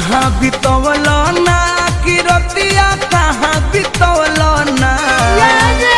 जहाँ बीतवला